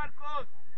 Marcos.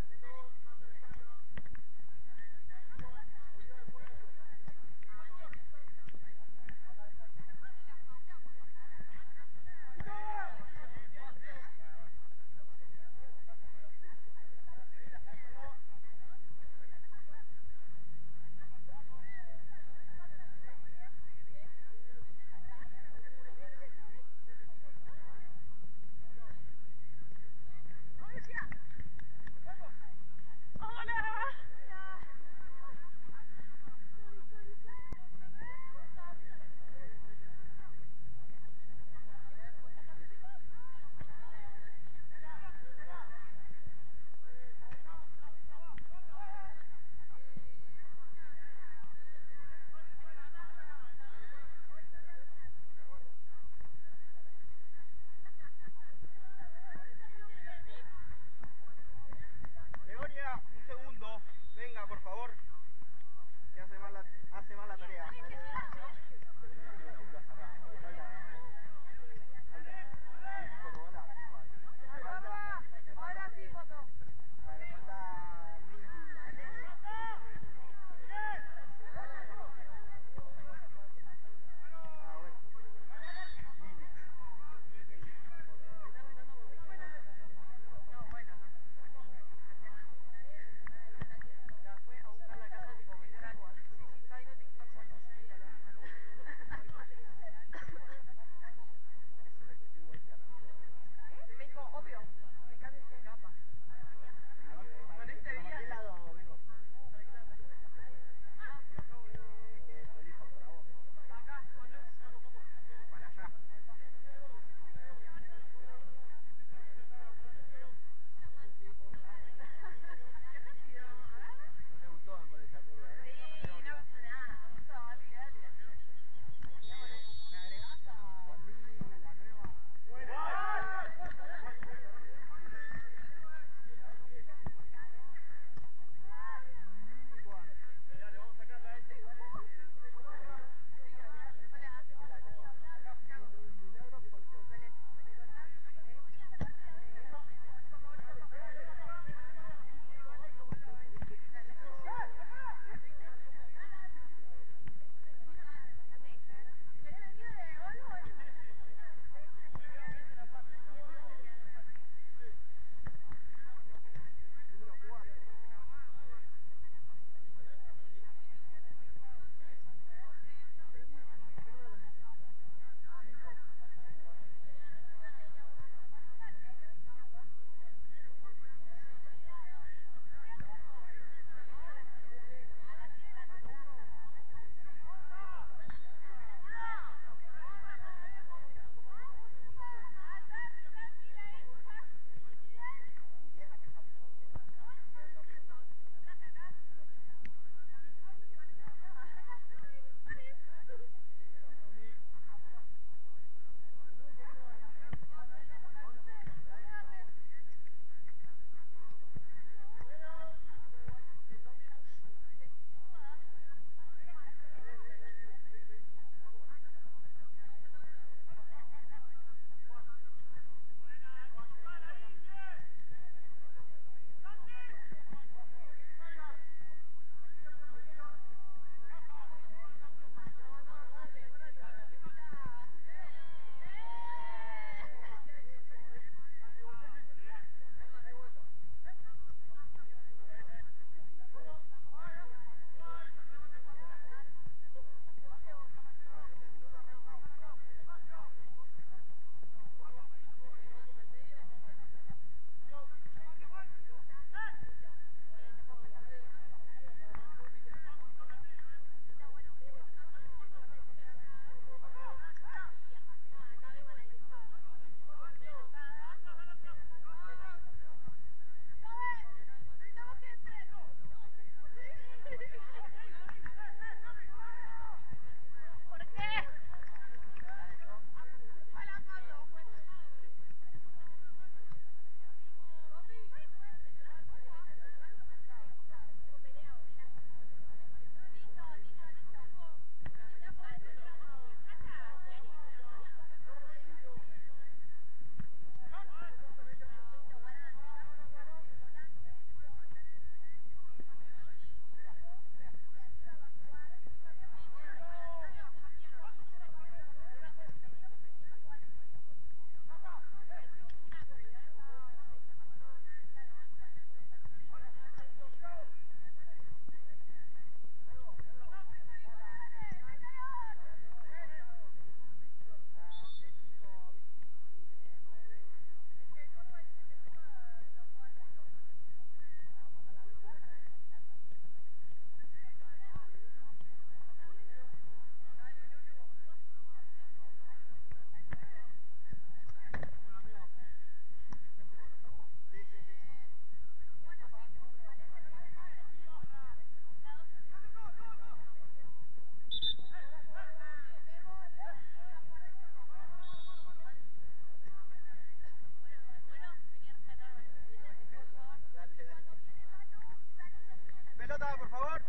Por favor.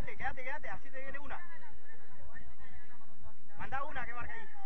Quédate, quédate, quédate, así te viene una. Manda una que marca ahí.